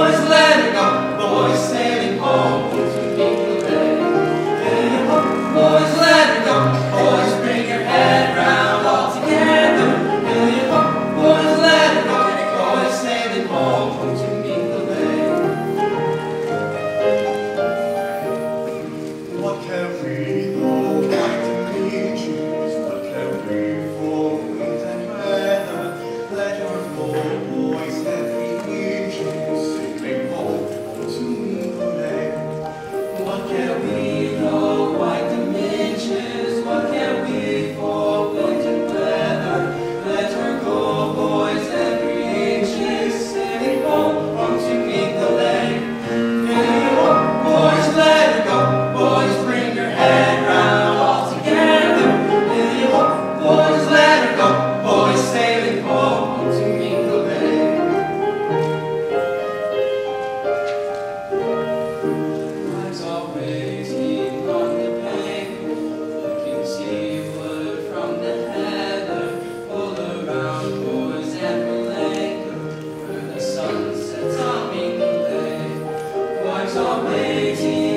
boys let it go. Boys say. 到北京